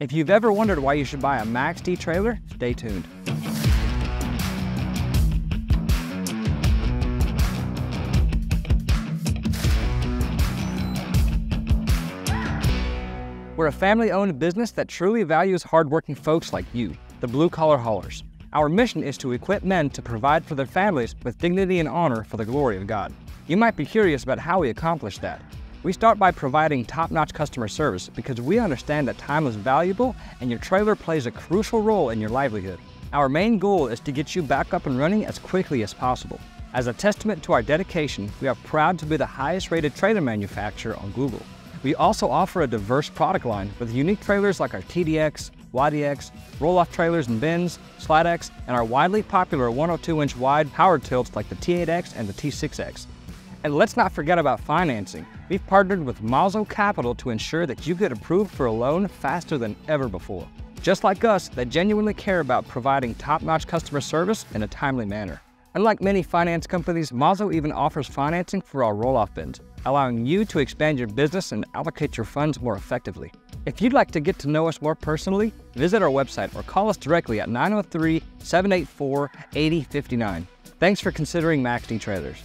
If you've ever wondered why you should buy a MAXX-D trailer, stay tuned. We're a family owned business that truly values hardworking folks like you, the blue collar haulers. Our mission is to equip men to provide for their families with dignity and honor for the glory of God. You might be curious about how we accomplish that. We start by providing top notch customer service because we understand that time is valuable and your trailer plays a crucial role in your livelihood. Our main goal is to get you back up and running as quickly as possible. As a testament to our dedication, we are proud to be the highest rated trailer manufacturer on Google. We also offer a diverse product line with unique trailers like our TDX, YDX, roll-off trailers and bins, SlideX, and our widely popular 102-inch wide power tilts like the T8X and the T6X. And let's not forget about financing. We've partnered with Mazo Capital to ensure that you get approved for a loan faster than ever before. Just like us, they genuinely care about providing top-notch customer service in a timely manner. Unlike many finance companies, Mazo even offers financing for our roll-off bins, allowing you to expand your business and allocate your funds more effectively. If you'd like to get to know us more personally, visit our website or call us directly at 903 784 8059. Thanks for considering MAXX-D Trailers.